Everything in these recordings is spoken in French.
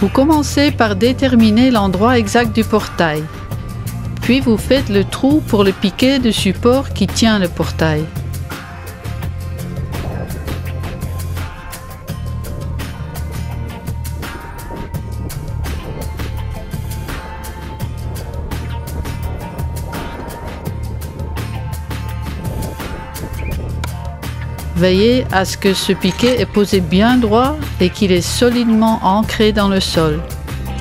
Vous commencez par déterminer l'endroit exact du portail. Puis vous faites le trou pour le piquet de support qui tient le portail. Veillez à ce que ce piquet est posé bien droit et qu'il est solidement ancré dans le sol.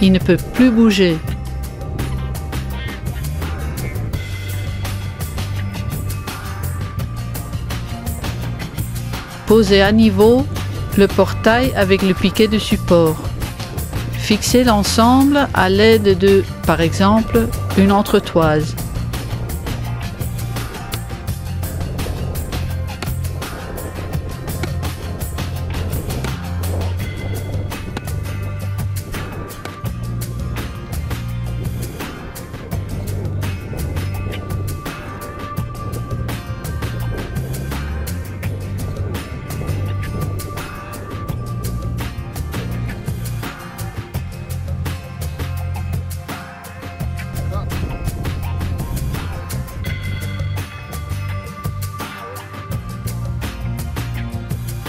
Il ne peut plus bouger. Posez à niveau le portail avec le piquet de support. Fixez l'ensemble à l'aide de, par exemple, une entretoise.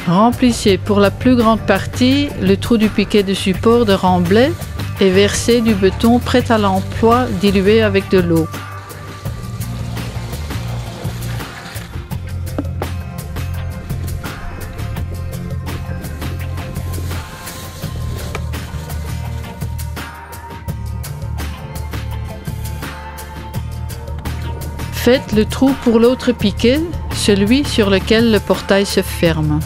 Remplissez pour la plus grande partie le trou du piquet de support de remblai et versez du béton prêt à l'emploi dilué avec de l'eau. Faites le trou pour l'autre piquet, celui sur lequel le portail se ferme.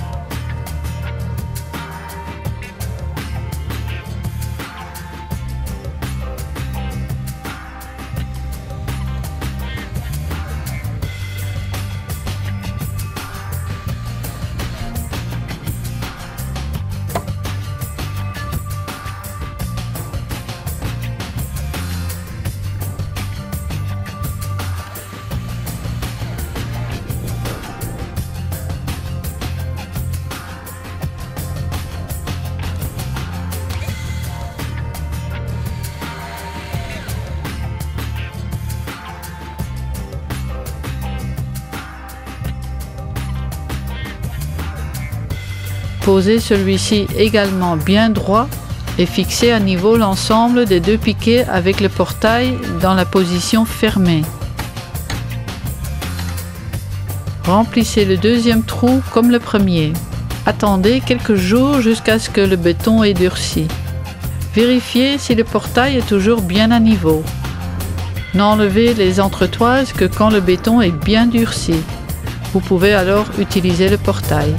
Posez celui-ci également bien droit et fixez à niveau l'ensemble des deux piquets avec le portail dans la position fermée. Remplissez le deuxième trou comme le premier. Attendez quelques jours jusqu'à ce que le béton ait durci. Vérifiez si le portail est toujours bien à niveau. N'enlevez les entretoises que quand le béton est bien durci. Vous pouvez alors utiliser le portail.